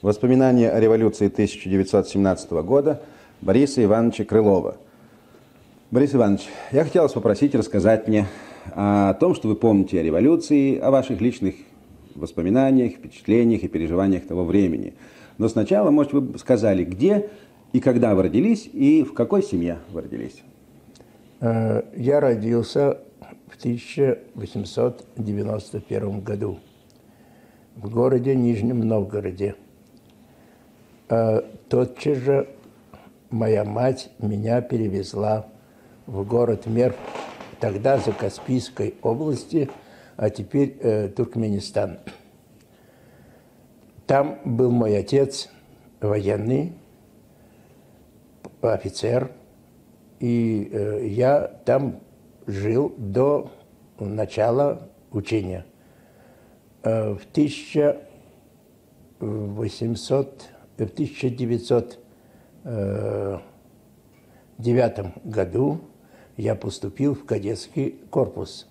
Воспоминания о революции 1917 года Бориса Ивановича Крылова. Борис Иванович, я хотел вас попросить рассказать мне о том, что вы помните о революции, о ваших личных воспоминаниях, впечатлениях и переживаниях того времени. Но сначала, может, вы сказали, где и когда вы родились, и в какой семье вы родились? Э, я родился в 1891 году в городе Нижнем Новгороде. Э, тотчас же моя мать меня перевезла в город Мер, тогда за Каспийской области, а теперь э, Туркменистан. Там был мой отец, военный, офицер, и э, я там жил до начала учения. Э, в 1800, в 1909 э, году я поступил в кадетский корпус,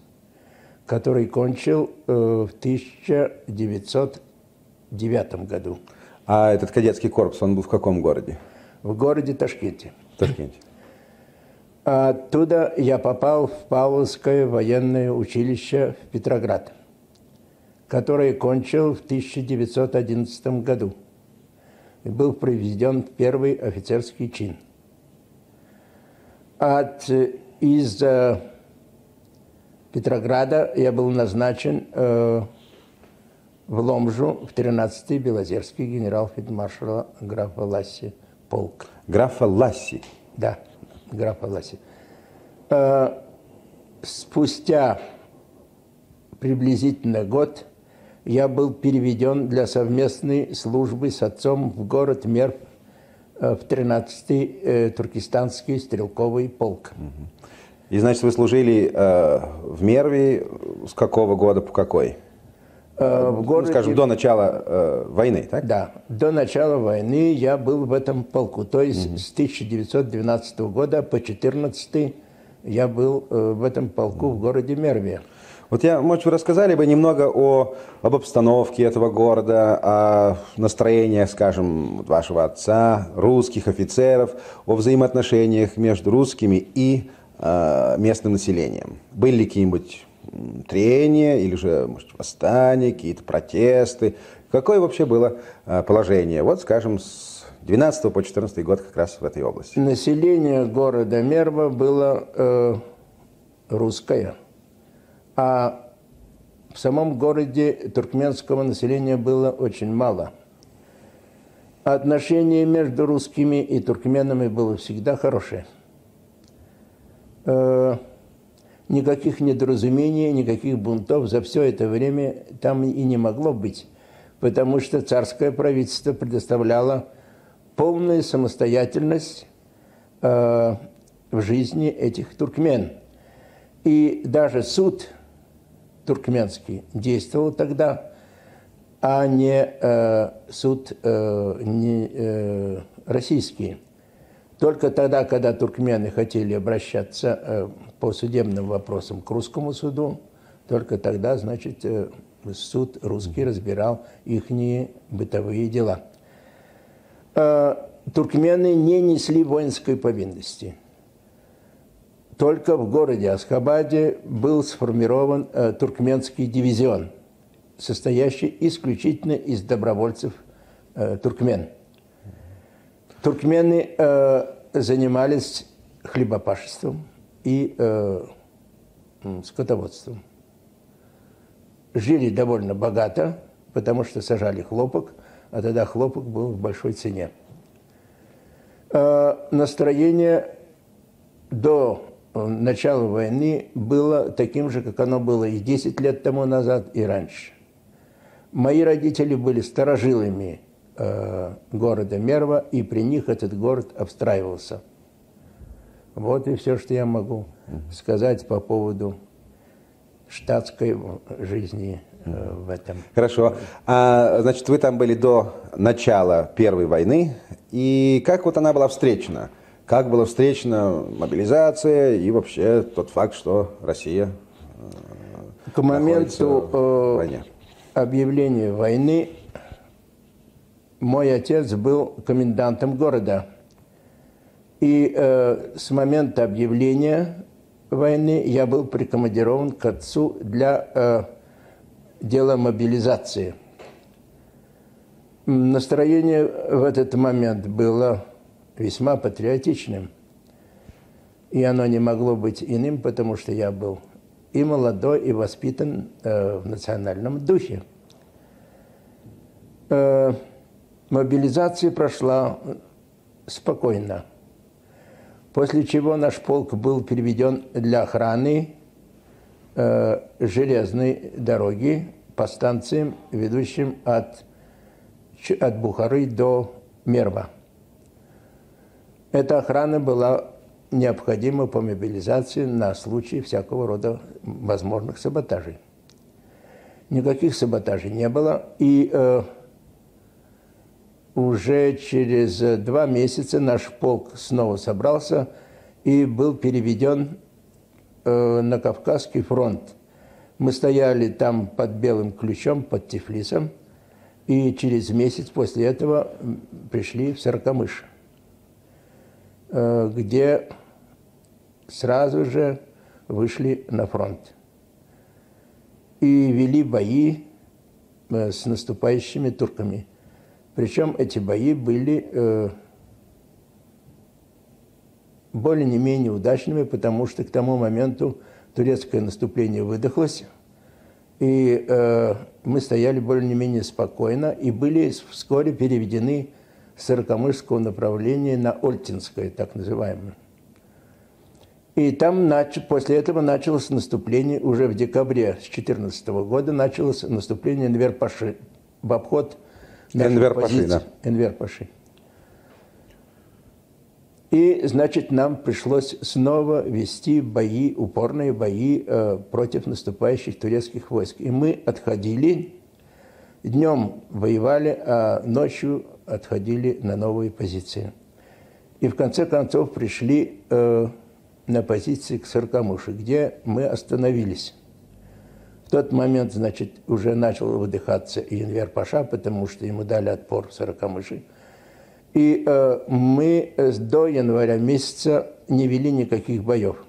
который кончил э, в 1909 году. А этот кадетский корпус, он был в каком городе? В городе Ташкенте. Ташкенте. Оттуда я попал в Павловское военное училище в Петроград, которое кончил в 1911 году и был приведен в первый офицерский чин. От, из э, Петрограда я был назначен э, в Ломжу в 13-й Белозерский генерал-фельдмаршала графа Ласси полк. Графа Ласси? Да графа Ласи. Э, спустя приблизительно год я был переведен для совместной службы с отцом в город Мерв э, в 13-й э, туркестанский стрелковый полк. И, значит, вы служили э, в Мерве с какого года по какой? Э, в городе... Ну, скажем, до начала э, войны, так? Да, до начала войны я был в этом полку. То есть угу. с 1912 года по 14 я был э, в этом полку в городе Мерве. Вот я, может, вы рассказали бы немного о, об обстановке этого города, о настроениях, скажем, вашего отца, русских офицеров, о взаимоотношениях между русскими и э, местным населением. Были ли какие-нибудь трения или же, может, восстания, какие-то протесты. Какое вообще было а, положение? Вот, скажем, с 12 по 14 год как раз в этой области. Население города Мерва было э, русское, а в самом городе туркменского населения было очень мало. Отношение между русскими и туркменами было всегда хорошее. Э, никаких недоразумений, никаких бунтов за все это время там и не могло быть, потому что царское правительство предоставляло полную самостоятельность э, в жизни этих туркмен. И даже суд туркменский действовал тогда, а не э, суд э, не, э, российский. Только тогда, когда туркмены хотели обращаться э, по судебным вопросам к русскому суду, только тогда, значит, э, суд русский разбирал их бытовые дела. Э, туркмены не несли воинской повинности. Только в городе Асхабаде был сформирован э, туркменский дивизион, состоящий исключительно из добровольцев туркмен. Туркмены занимались хлебопашеством, и э, скотоводством. Жили довольно богато, потому что сажали хлопок, а тогда хлопок был в большой цене. Э, настроение до начала войны было таким же, как оно было и 10 лет тому назад, и раньше. Мои родители были сторожилами э, города Мерва, и при них этот город обстраивался – вот и все, что я могу сказать по поводу штатской жизни э, в этом. Хорошо. А, значит, вы там были до начала Первой войны. И как вот она была встречена? Как была встречена мобилизация и вообще тот факт, что Россия э, К моменту э, объявления войны мой отец был комендантом города. И э, с момента объявления войны я был прикомандирован к отцу для э, дела мобилизации. Настроение в этот момент было весьма патриотичным. И оно не могло быть иным, потому что я был и молодой, и воспитан э, в национальном духе. Э, мобилизация прошла спокойно – после чего наш полк был переведен для охраны э, железной дороги по станциям, ведущим от, от Бухары до Мерва. Эта охрана была необходима по мобилизации на случай всякого рода возможных саботажей. Никаких саботажей не было, и э, уже через два месяца наш полк снова собрался и был переведен э, на Кавказский фронт. Мы стояли там под Белым ключом, под Тифлисом, и через месяц после этого пришли в Саркамыш, где сразу же вышли на фронт. И вели бои э, с наступающими турками – причем эти бои были э, более не менее удачными, потому что к тому моменту турецкое наступление выдохлось, и э, мы стояли более не менее спокойно и были вскоре переведены с Сорокомышского направления на Ольтинское, так называемое. И там нач... после этого началось наступление, уже в декабре 2014 года началось наступление Нверпаши в обход Энвер Паши, да. Энвер Паши. И, значит, нам пришлось снова вести бои, упорные бои э, против наступающих турецких войск. И мы отходили, днем воевали, а ночью отходили на новые позиции. И в конце концов пришли э, на позиции к Саркамуши, где мы остановились. В тот момент, значит, уже начал выдыхаться и Инвер Паша, потому что ему дали отпор в Сорокомыши. И э, мы до января месяца не вели никаких боев.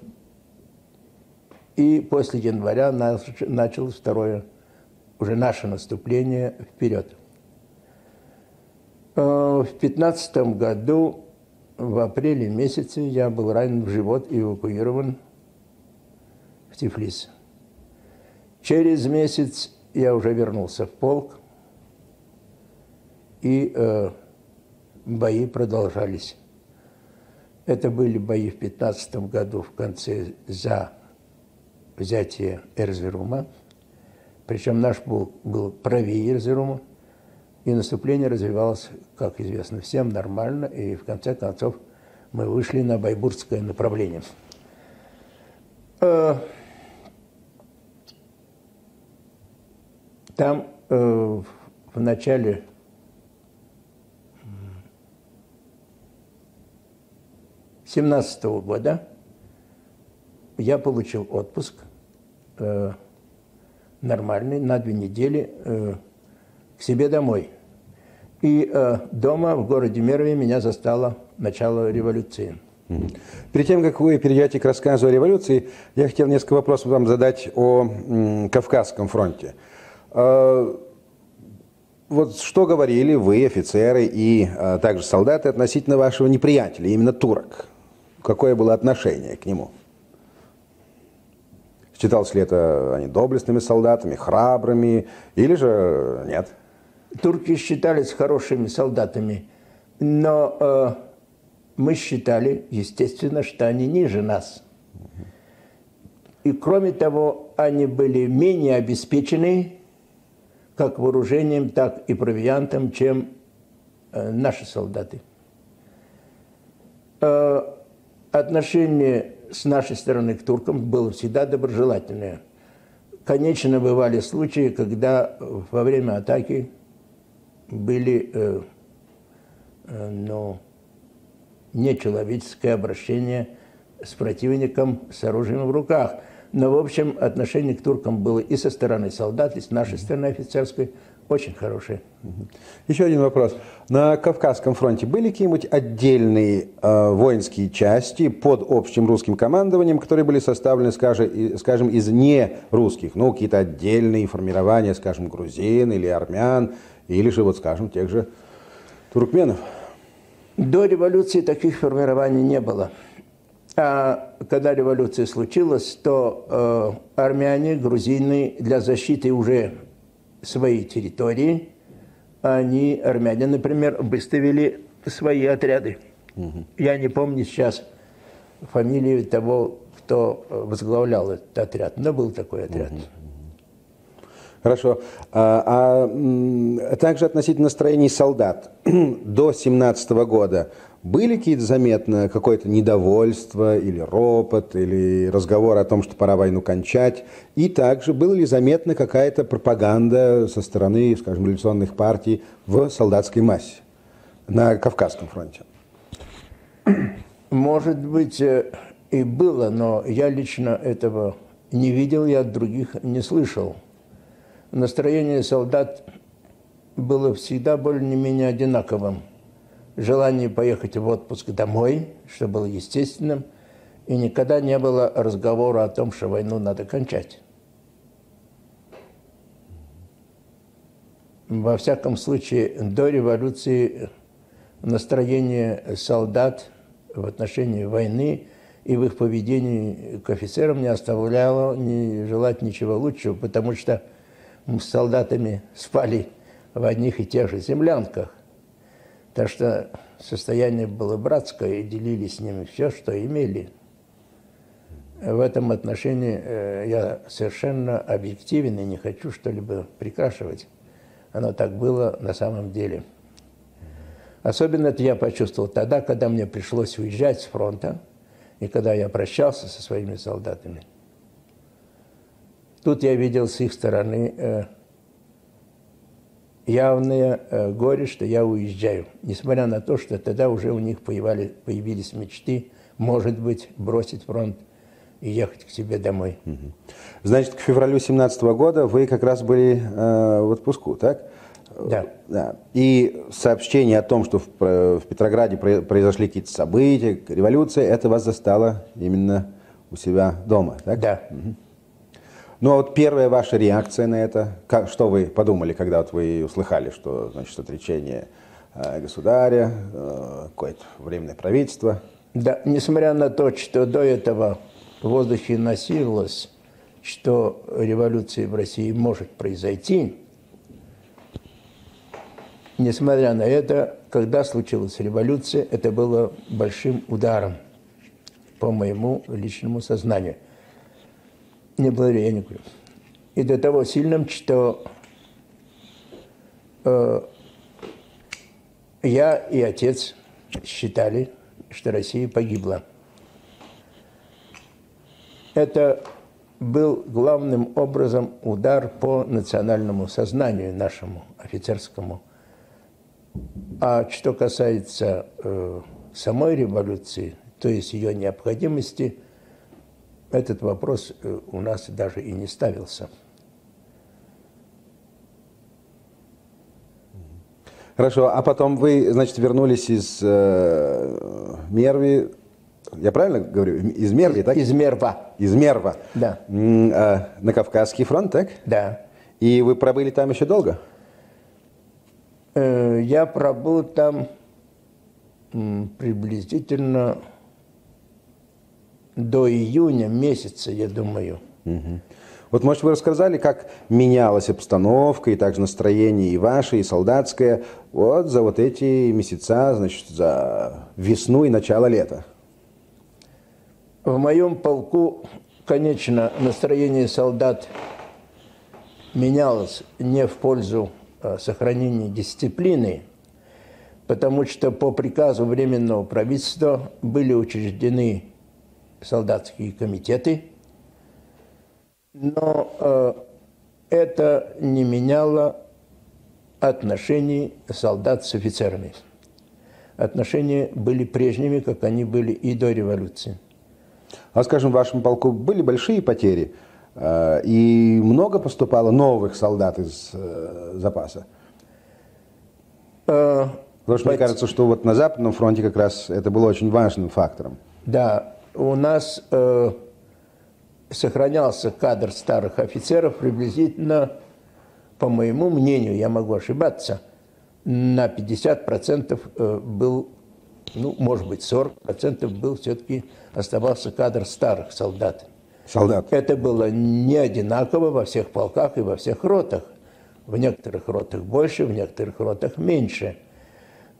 И после января началось второе, уже наше наступление вперед. Э, в 15 году, в апреле месяце, я был ранен в живот и эвакуирован в Тифлис. Через месяц я уже вернулся в полк, и э, бои продолжались. Это были бои в 15 году в конце за взятие Эрзерума. Причем наш был, был правее Эрзерума, и наступление развивалось, как известно всем, нормально, и в конце концов мы вышли на Байбургское направление. Э, Там э, в начале семнадцатого года я получил отпуск э, нормальный на две недели к себе домой. И э, дома в городе Мерве меня застало начало революции. Перед тем, как вы перейдете к рассказу о революции, я хотел несколько вопросов вам задать о м, Кавказском фронте. А, вот что говорили вы, офицеры и а, также солдаты относительно вашего неприятеля, именно турок? Какое было отношение к нему? Считалось ли это они доблестными солдатами, храбрыми, или же нет? Турки считались хорошими солдатами, но э, мы считали, естественно, что они ниже нас. И кроме того, они были менее обеспечены, как вооружением, так и провиантом, чем э, наши солдаты. Э, отношение с нашей стороны к туркам было всегда доброжелательное. Конечно, бывали случаи, когда во время атаки были э, э, ну, нечеловеческое обращение с противником с оружием в руках – но, в общем, отношение к туркам было и со стороны солдат, и с нашей стороны офицерской очень хорошие. Еще один вопрос. На Кавказском фронте были какие-нибудь отдельные э, воинские части под общим русским командованием, которые были составлены, скажем, скажем из не русских, ну, какие-то отдельные формирования, скажем, грузин или армян, или же, вот, скажем, тех же туркменов? До революции таких формирований не было. А когда революция случилась, то э, армяне, грузины для защиты уже своей территории, они, армяне, например, выставили свои отряды. Угу. Я не помню сейчас фамилию того, кто возглавлял этот отряд, но был такой отряд. Угу. Хорошо. А, а также относительно настроений солдат до 17 года были какие-то заметно какое-то недовольство или ропот, или разговор о том, что пора войну кончать? И также была ли заметна какая-то пропаганда со стороны, скажем, революционных партий в солдатской массе на Кавказском фронте? Может быть, э, и было, но я лично этого не видел, я от других не слышал. Настроение солдат было всегда более-менее одинаковым желание поехать в отпуск домой, что было естественным, и никогда не было разговора о том, что войну надо кончать. Во всяком случае, до революции настроение солдат в отношении войны и в их поведении к офицерам не оставляло не желать ничего лучшего, потому что мы с солдатами спали в одних и тех же землянках. Так что состояние было братское, и делили с ними все, что имели. В этом отношении э, я совершенно объективен и не хочу что-либо прикрашивать. Оно так было на самом деле. Особенно это я почувствовал тогда, когда мне пришлось уезжать с фронта, и когда я прощался со своими солдатами. Тут я видел с их стороны э, явное э, горе, что я уезжаю. Несмотря на то, что тогда уже у них появились, появились мечты, может быть, бросить фронт и ехать к себе домой. Значит, к февралю 17 года вы как раз были э, в отпуску, так? Да. да. И сообщение о том, что в, в Петрограде произошли какие-то события, революция, это вас застало именно у себя дома, так? Да. Угу. Ну а вот первая ваша реакция на это, как, что вы подумали, когда вот вы услыхали, что значит отречение э, государя, э, какое-то временное правительство? Да, несмотря на то, что до этого в воздухе носилось, что революция в России может произойти, несмотря на это, когда случилась революция, это было большим ударом по моему личному сознанию – не не курю. И до того сильным, что э, я и отец считали, что Россия погибла. Это был главным образом удар по национальному сознанию нашему, офицерскому. А что касается э, самой революции, то есть ее необходимости – этот вопрос э, у нас даже и не ставился. Хорошо, а потом вы, значит, вернулись из э, Мерви, я правильно говорю, из Мерви, так? Из Мерва. Из Мерва. Да. Э, на Кавказский фронт, так? Да. И вы пробыли там еще долго? Э, я пробыл там приблизительно до июня месяца, я думаю. Угу. Вот, может, вы рассказали, как менялась обстановка и также настроение и ваше, и солдатское вот за вот эти месяца, значит, за весну и начало лета? В моем полку, конечно, настроение солдат менялось не в пользу а, сохранения дисциплины, потому что по приказу Временного правительства были учреждены солдатские комитеты, но э, это не меняло отношений солдат с офицерами. Отношения были прежними, как они были и до революции. А скажем, в вашем полку были большие потери? Э, и много поступало новых солдат из э, запаса? Потому что мне кажется, что вот на Западном фронте как раз это было очень важным фактором. Да, у нас э, сохранялся кадр старых офицеров приблизительно, по моему мнению, я могу ошибаться, на 50% э, был, ну, может быть, 40% был все-таки, оставался кадр старых солдат. Солдат. Это было не одинаково во всех полках и во всех ротах. В некоторых ротах больше, в некоторых ротах меньше.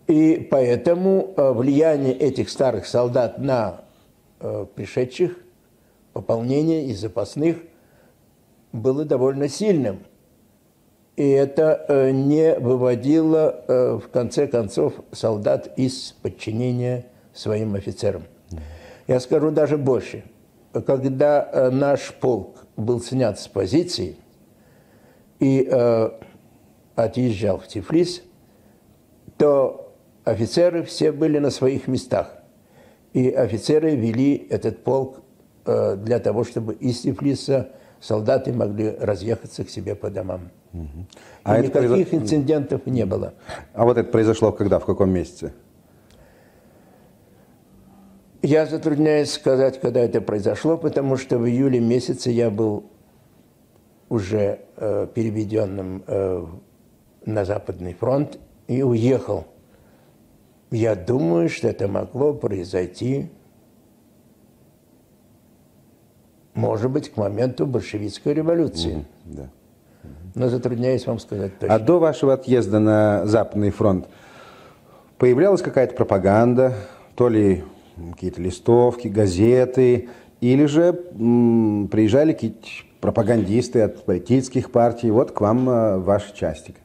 И поэтому э, влияние этих старых солдат на пришедших, пополнение из запасных, было довольно сильным. И это э, не выводило, в конце концов, солдат из подчинения своим офицерам. Я скажу даже больше – когда э, наш полк был снят с позиции и э, отъезжал в Тифлис, то офицеры все были на своих местах. И офицеры вели этот полк э, для того, чтобы из Тифлиса солдаты могли разъехаться к себе по домам. Угу. А и никаких произош... инцидентов не было. А вот это произошло когда, в каком месяце? Я затрудняюсь сказать, когда это произошло, потому что в июле месяце я был уже э, переведенным э, на Западный фронт и уехал. Я думаю, что это могло произойти, может быть, к моменту большевистской революции. Mm, да. Но затрудняюсь вам сказать точно. А до вашего отъезда на Западный фронт появлялась какая-то пропаганда, то ли какие-то листовки, газеты, или же приезжали какие-то пропагандисты от политических партий, вот к вам э, ваш частик.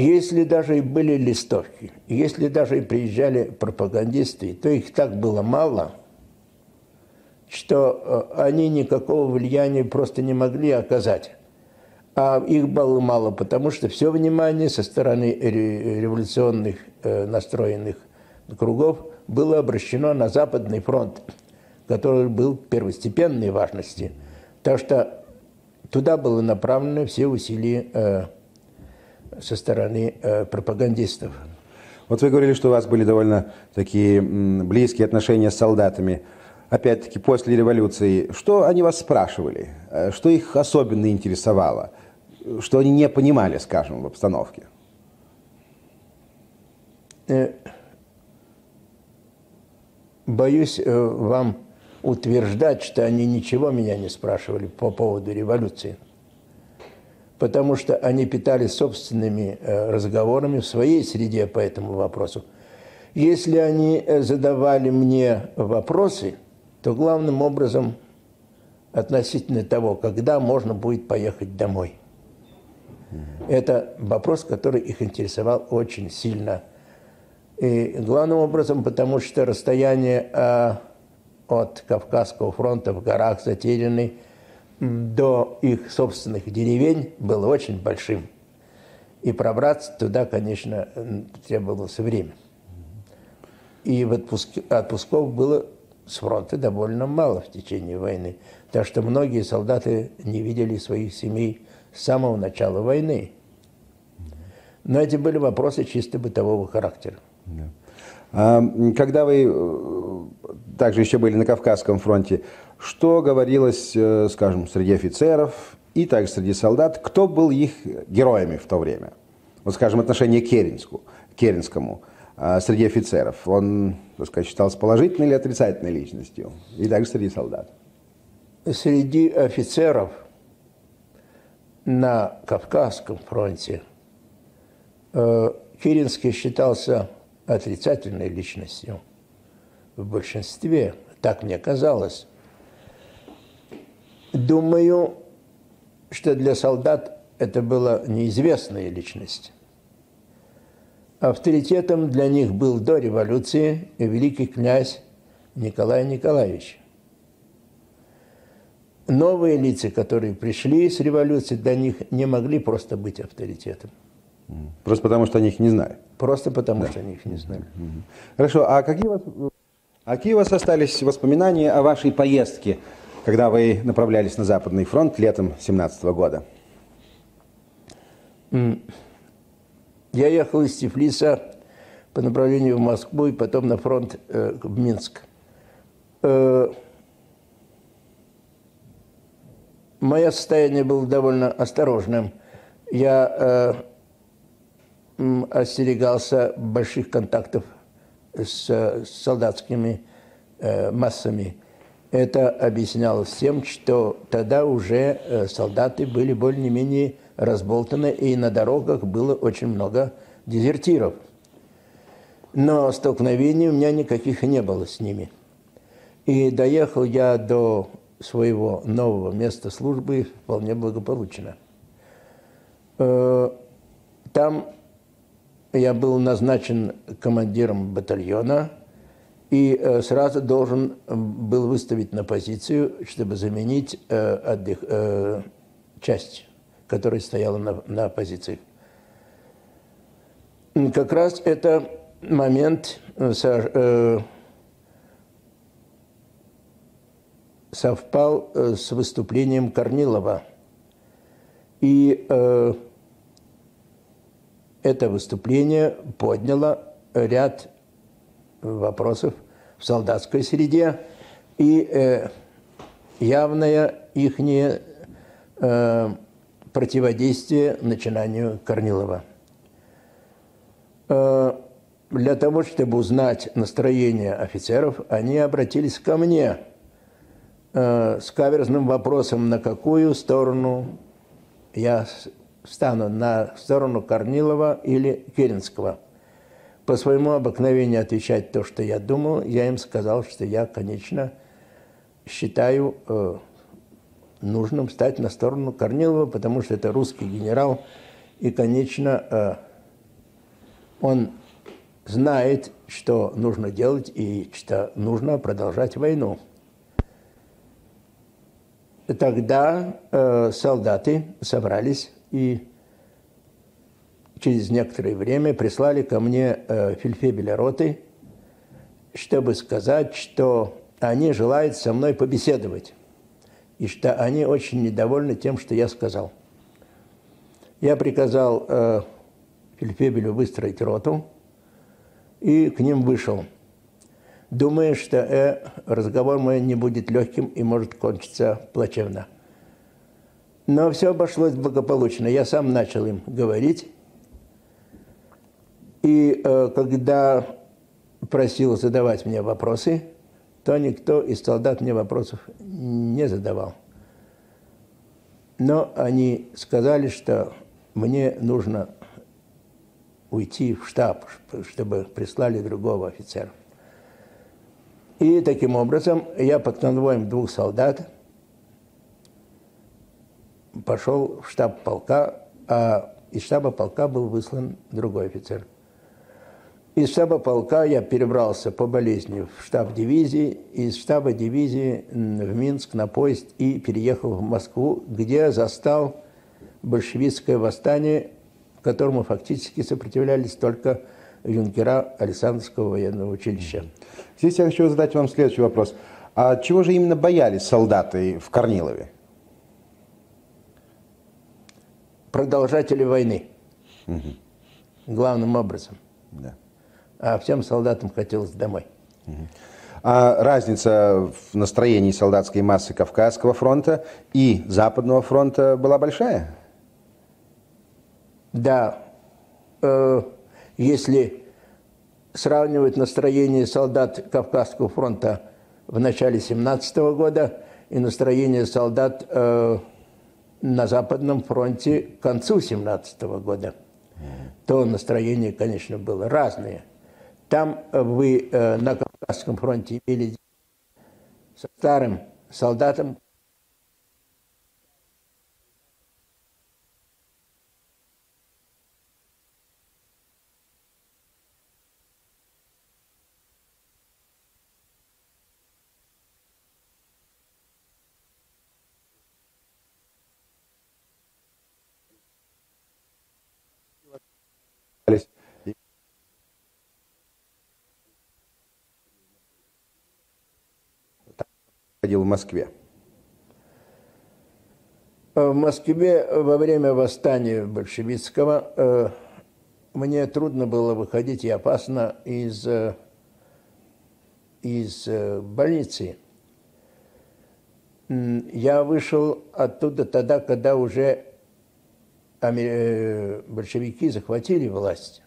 Если даже и были листовки, если даже и приезжали пропагандисты, то их так было мало, что э, они никакого влияния просто не могли оказать. А их было мало, потому что все внимание со стороны революционных э, настроенных кругов было обращено на Западный фронт, который был первостепенной важности. Так что туда было направлено все усилия э, со стороны э, пропагандистов. Вот вы говорили, что у вас были довольно такие близкие отношения с солдатами. Опять-таки, после революции, что они вас спрашивали? Э, что их особенно интересовало? Что они не понимали, скажем, в обстановке? Э, боюсь вам утверждать, что они ничего меня не спрашивали по поводу революции, потому что они питались собственными э, разговорами в своей среде по этому вопросу. Если они э, задавали мне вопросы, то главным образом относительно того, когда можно будет поехать домой. Это вопрос, который их интересовал очень сильно – и главным образом, потому что расстояние э, от Кавказского фронта в горах затерянный до их собственных деревень было очень большим. И пробраться туда, конечно, требовалось время. И отпуск, отпусков было с фронта довольно мало в течение войны. Так что многие солдаты не видели своих семей с самого начала войны. Но эти были вопросы чисто бытового характера. А, когда вы э, также еще были на Кавказском фронте, что говорилось, э, скажем, среди офицеров и также среди солдат, кто был их героями в то время? Вот, скажем, отношение к Керенску, Керенскому а, среди офицеров. Он, так сказать, считался положительной или отрицательной личностью? И также среди солдат. Среди офицеров на Кавказском фронте э, Керенский считался отрицательной личностью в большинстве, так мне казалось. Думаю, что для солдат это была неизвестная личность. Авторитетом для них был до революции великий князь Николай Николаевич. Новые лица, которые пришли с революции, для них не могли просто быть авторитетом. Просто потому, что они их не знают. Просто потому, да. что они их не знали. Хорошо, а какие у, вас, а какие у вас остались воспоминания о вашей поездке когда вы направлялись на Западный фронт летом 17 года? Я ехал из Тифлиса по направлению в Москву и потом на фронт э, в Минск. Э, мое состояние было довольно осторожным. Я э, остерегался больших контактов с, солдатскими массами. Это объяснялось тем, что тогда уже э, солдаты были более-менее разболтаны, и на дорогах было очень много дезертиров. Но столкновений у меня никаких не было с ними. И доехал я до своего нового места службы вполне благополучно. Э, там я был назначен командиром батальона и э, сразу должен был выставить на позицию, чтобы заменить э, отдых, часть, которая стояла на, на позиции. Как раз это момент совпал э, с выступлением Корнилова. И э, это выступление подняло ряд вопросов в солдатской среде и э, явное их э, противодействие начинанию Корнилова. Э, для того, чтобы узнать настроение офицеров, они обратились ко мне – э, с каверзным вопросом, на какую сторону я встану, на сторону Корнилова или Керенского. По своему обыкновению отвечать то, что я думал, я им сказал, что я, конечно, считаю э, нужным стать на сторону Корнилова, потому что это русский генерал, и, конечно, э, он знает, что нужно делать и что нужно продолжать войну. Тогда э, солдаты собрались и через некоторое время прислали ко мне э, фельдфебеля роты, чтобы сказать, что они желают со мной побеседовать, и что они очень недовольны тем, что я сказал. Я приказал э, фельдфебелю выстроить роту, и к ним вышел – думая, что э, разговор мой не будет легким и может кончиться плачевно. Но все обошлось благополучно. Я сам начал им говорить. И э, когда просил задавать мне вопросы, то никто из солдат мне вопросов не задавал. Но они сказали, что мне нужно уйти в штаб, чтобы прислали другого офицера. И таким образом я под конвоем двух солдат пошел в штаб полка, а из штаба полка был выслан другой офицер. Из штаба полка я перебрался по болезни в штаб дивизии, из штаба дивизии в Минск на поезд и переехал в Москву, где застал большевистское восстание, которому фактически сопротивлялись только юнкера Александровского военного училища. Здесь я хочу задать вам следующий вопрос. А чего же именно боялись солдаты в Корнилове? Продолжатели войны. Угу. Главным образом. Да. А всем солдатам хотелось домой. А разница в настроении солдатской массы Кавказского фронта и Западного фронта была большая? Да. Э если сравнивать настроение солдат Кавказского фронта в начале 17 года и настроение солдат э, на Западном фронте к концу 17 года, то настроение, конечно, было разное. Там вы э, на Кавказском фронте имели со старым солдатом, ходил в Москве. В Москве во время восстания большевистского э, мне трудно было выходить и опасно из, э, из э, больницы. Я вышел оттуда тогда, когда уже большевики захватили власть.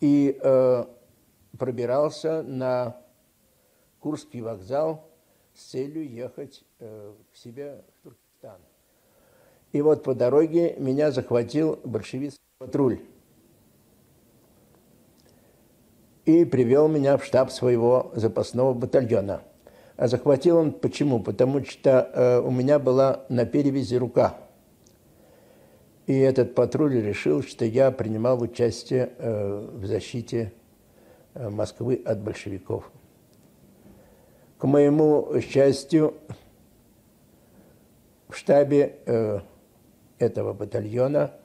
И пробирался на Курский вокзал с целью ехать к себе в Туркестан. И вот по дороге меня захватил большевистский патруль и привел меня в штаб своего запасного батальона. А захватил он почему? Потому что э, у меня была на перевязи рука. И этот патруль решил, что я принимал участие э, в защите э, Москвы от большевиков. К моему счастью, в штабе э, этого батальона –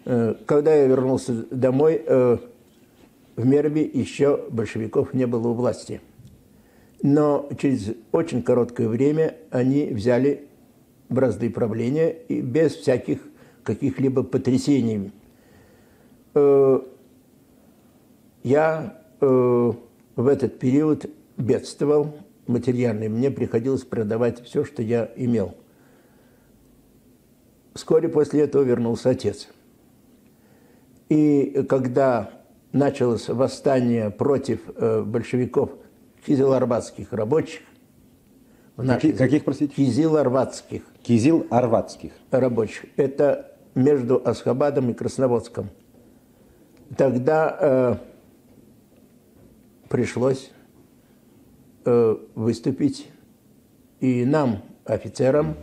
Э, когда я вернулся домой, э, в Мерби еще большевиков не было у власти. Но через очень короткое время они взяли бразды правления и без всяких каких-либо потрясений. Э, я в этот период бедствовал материально, мне приходилось продавать все, что я имел. Вскоре после этого вернулся отец – и когда началось восстание против э, большевиков кизил-арбатских рабочих, в нашей, каких, простите? Кизил-арбатских. Кизил-арбатских. Рабочих. Это между Асхабадом и Красноводском. Тогда э, пришлось э, выступить и нам, офицерам,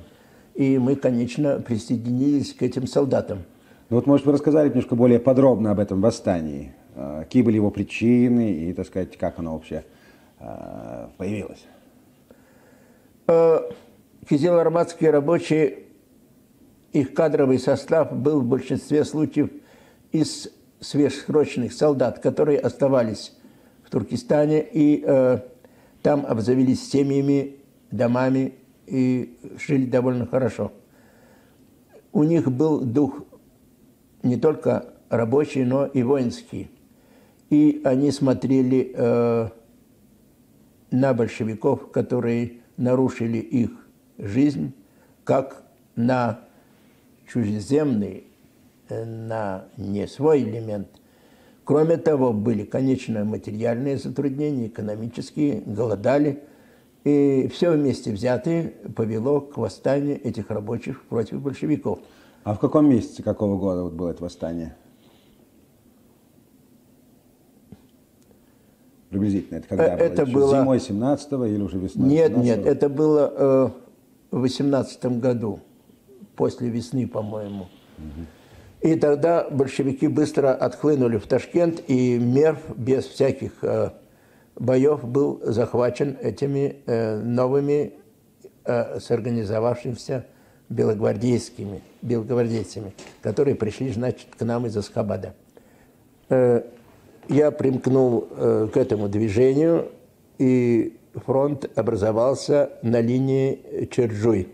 и мы, конечно, присоединились к этим солдатам. Ну вот, может, вы рассказали немножко более подробно об этом восстании? А, какие были его причины и, так сказать, как оно вообще а, появилось? Э, Кизило-арматские рабочие, их кадровый состав был в большинстве случаев из сверхсрочных солдат, которые оставались в Туркестане и э, там обзавелись семьями, домами и жили довольно хорошо. У них был дух не только рабочие, но и воинские. И они смотрели э, на большевиков, которые нарушили их жизнь, как на чужеземный, э, на не свой элемент. Кроме того, были, конечно, материальные затруднения, экономические, голодали. И все вместе взятые повело к восстанию этих рабочих против большевиков. А в каком месяце какого года вот было это восстание? Приблизительно. Это когда э, это было? Зимой 17 или уже весной? Нет, 17 нет, это было э, в 18 году. после весны, по-моему. И тогда большевики быстро отхлынули в Ташкент, и Мерв без всяких э, боев был захвачен этими э, новыми э, сорганизовавшимися белогвардейскими, белогвардейцами, которые пришли, значит, к нам из Аскабада. Э, я примкнул э, к этому движению, и фронт образовался на линии Черджуй.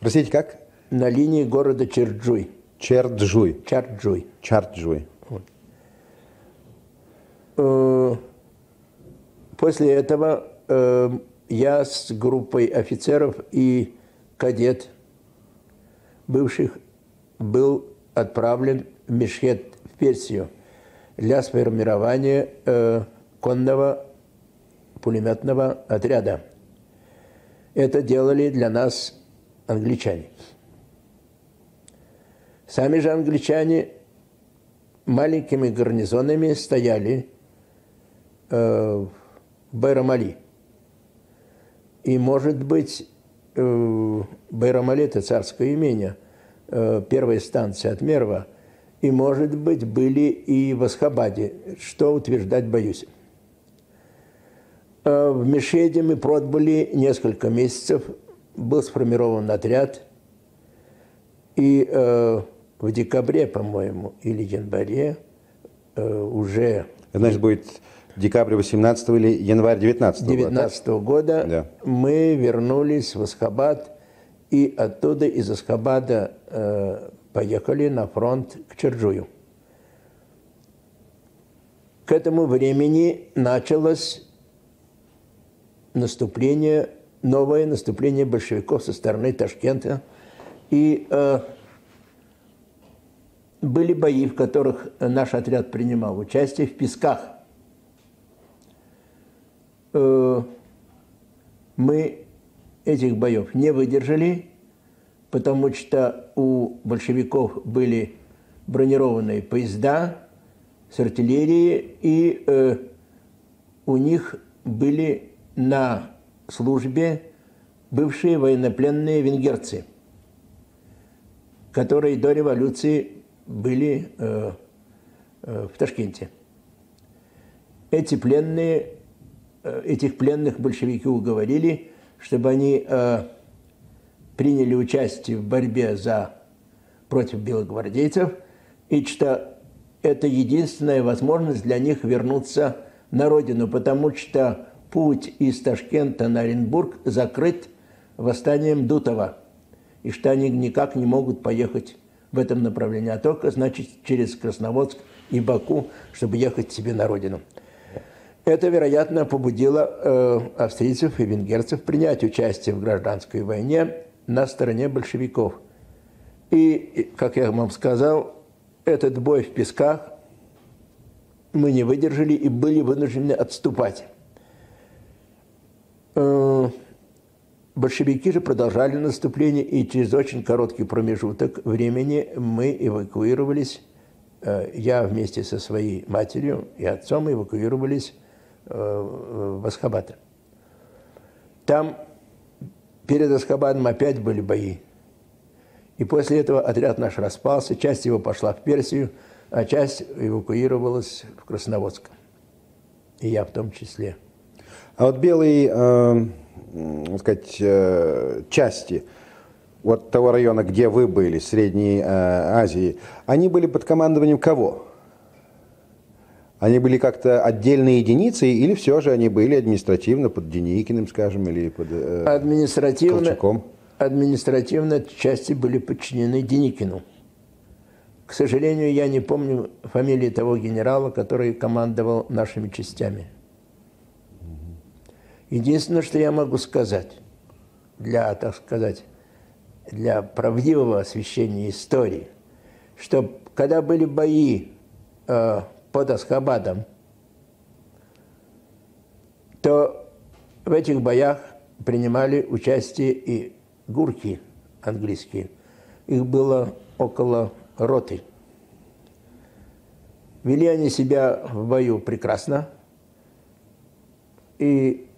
Простите, как? На линии города Черджуй. Черджуй. Чарджуй. Чарджуй. Э, После этого я с группой офицеров и кадет бывших был отправлен в Мешхет, в Персию, для сформирования э, конного пулеметного отряда. Это делали для нас англичане. Сами же англичане маленькими гарнизонами стояли э, в Байрамали. И, может быть, э, Байрамали – это царское имение, э, первая станция от Мерва, и, может быть, были и в Асхабаде, что утверждать боюсь. Э, В Мешеде мы пробыли несколько месяцев, был сформирован отряд, и в декабре, по-моему, или январе уже Значит, будет декабрь 18 или январь 19 года, 19 года Да. мы вернулись в Аскабад, и оттуда из Аскабада э, поехали на фронт к Черджую. К этому времени началось наступление, новое наступление большевиков со стороны Ташкента. И э, были бои, в которых наш отряд принимал участие в Песках. Э, мы этих боев не выдержали, потому что у большевиков были бронированные поезда с артиллерией, и э, у них были на службе бывшие военнопленные венгерцы, которые до революции были э, э, в Ташкенте. Эти пленные, этих пленных большевики уговорили, чтобы они э, приняли участие в борьбе за, против белогвардейцев, и что это единственная возможность для них вернуться на родину, потому что путь из Ташкента на Оренбург закрыт восстанием Дутова, и что они никак не могут поехать в этом направлении, а только, значит, через Красноводск и Баку, чтобы ехать себе на родину. Это, вероятно, побудило э, австрийцев и венгерцев принять участие в гражданской войне на стороне большевиков. И, как я вам сказал, этот бой в Песках мы не выдержали и были вынуждены отступать. Э, Большевики же продолжали наступление, и через очень короткий промежуток времени мы эвакуировались, э, я вместе со своей матерью и отцом эвакуировались э, в Асхабад. Там перед Аскабадом опять были бои. И после этого отряд наш распался, часть его пошла в Персию, а часть эвакуировалась в Красноводск. И я в том числе. А вот белые, э, сказать, э, части вот того района, где вы были, Средней э, Азии, они были под командованием кого? Они были как-то отдельной единицей или все же они были административно под Деникиным, скажем, или под э, Административно, Колчаком? административно части были подчинены Деникину. К сожалению, я не помню фамилии того генерала, который командовал нашими частями. Единственное, что я могу сказать, для, так сказать, для правдивого освещения истории, что когда были бои э, под Асхабадом, то в этих боях принимали участие и гурки английские. Их было около роты. Вели они себя в бою прекрасно, и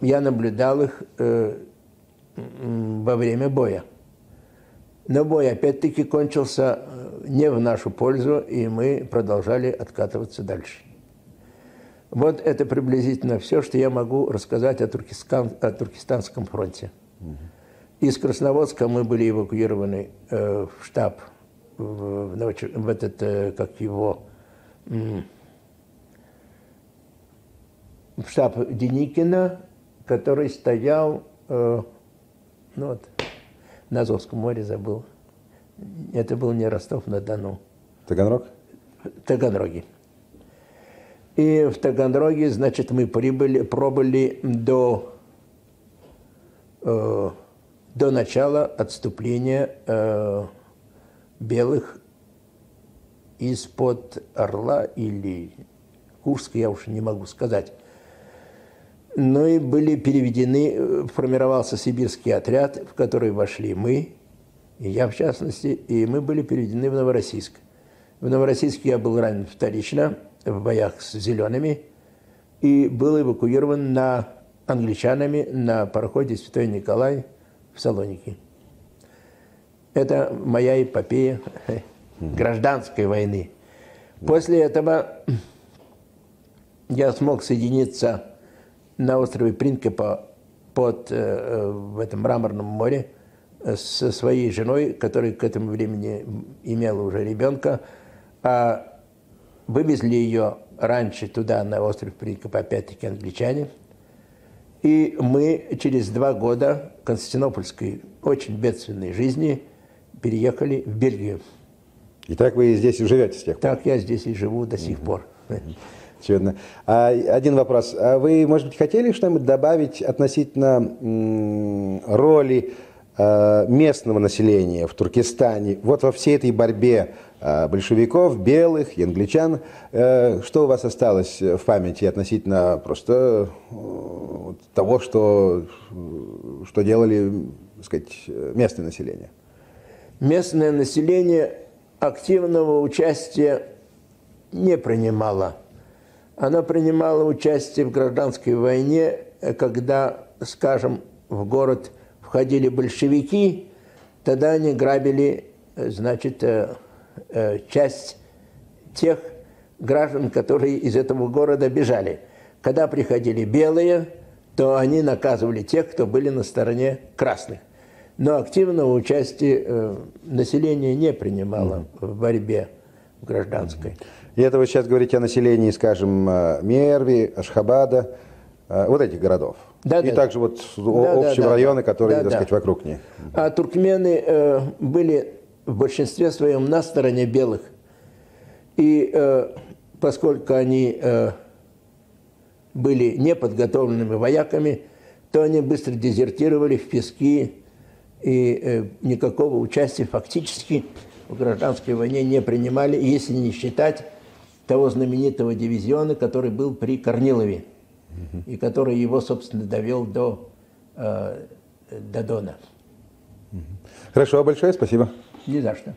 я наблюдал их э, во время боя. Но бой опять-таки кончился э, не в нашу пользу, и мы продолжали откатываться дальше. Вот это приблизительно все, что я могу рассказать о, Туркестан, о Туркестанском фронте. Из Красноводска мы были эвакуированы э, в штаб, в, в, в этот, э, как его, в штаб Деникина, который стоял, э, ну вот, на Азовском море забыл. Это был не Ростов-на-Дону. Таганрог? Таганроги. И в Таганроге, значит, мы прибыли, пробыли до, э, до начала отступления э, белых из-под Орла или Курска, я уж не могу сказать. Ну и были переведены, э, формировался сибирский отряд, в который вошли мы, и я в частности, и мы были переведены в Новороссийск. В Новороссийске я был ранен вторично в боях с зелеными и был эвакуирован на англичанами на пароходе «Святой Николай» в Салоники. Это моя эпопея гражданской войны. После этого я смог соединиться на острове Принкепа под, э, в этом мраморном море со своей женой, которая к этому времени имела уже ребенка, а вывезли ее раньше туда, на остров Принкеп, опять-таки англичане. И мы через два года Константинопольской очень бедственной жизни переехали в Бельгию. И так вы здесь и живете с тех пор? Так я здесь и живу до сих пор. Чудно. А, один вопрос. А вы, может быть, хотели что-нибудь добавить относительно роли а, местного населения в Туркестане вот во всей этой борьбе а, большевиков, белых и англичан? Э, что у вас осталось в памяти относительно просто э, того, что, что делали так сказать, местное население? Местное население активного участия не принимало она принимала участие в гражданской войне, э, когда, скажем, в город входили большевики, тогда они грабили, э, значит, э, часть тех граждан, которые из этого города бежали. Когда приходили белые, то они наказывали тех, кто были на стороне красных. Но активного участия население не принимало в борьбе гражданской. И это вы сейчас говорите о населении, скажем, э, Мерви, Ашхабада, э, вот этих городов. Да, и да, также вот да, общие да, районы, которые, да, так сказать, да. вокруг них. А туркмены э, были в большинстве своем на стороне белых. И э, поскольку они э, были неподготовленными вояками, то они быстро дезертировали в пески, и э, никакого участия фактически в гражданской войне не принимали, если не считать того знаменитого дивизиона, который был при Корнилове, и который его, собственно, довел до, э, до Дона. Хорошо, большое спасибо. Не за что.